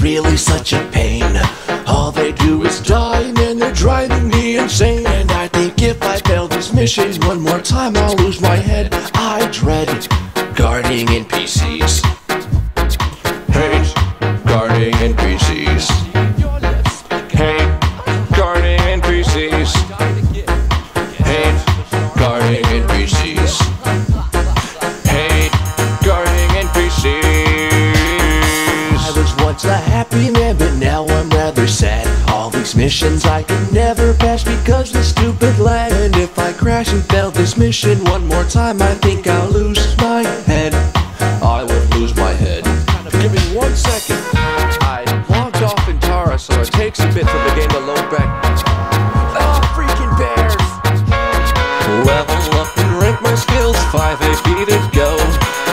really such a pain. All they do is die and they're driving me insane. And I think if I fail this mission one more time, I'll lose my head. I dread guarding NPCs. Missions I can never pass because the stupid lag. And if I crash and fail this mission one more time, I think I'll lose my head. I would lose my head. Give me one second. I logged off in Tara, so it takes a bit for the game to load back. Oh, freaking bears! Level up and rank my skills, 5 AP to go.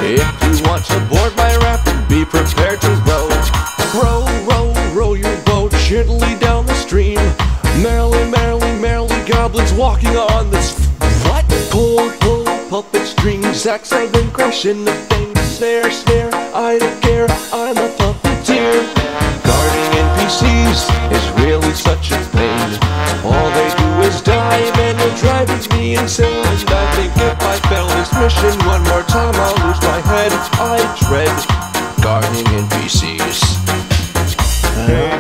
If you want to board my rapid, be prepared to walking on this What? Pull, pull, puppet strings Axe I've been crushing the thing Snare, snare, I don't care I'm a puppeteer. Guarding NPCs is really such a pain. All they do is die and they're driving me insane. And I think if I fail this mission. One more time I'll lose my head. I dread guarding NPCs hey.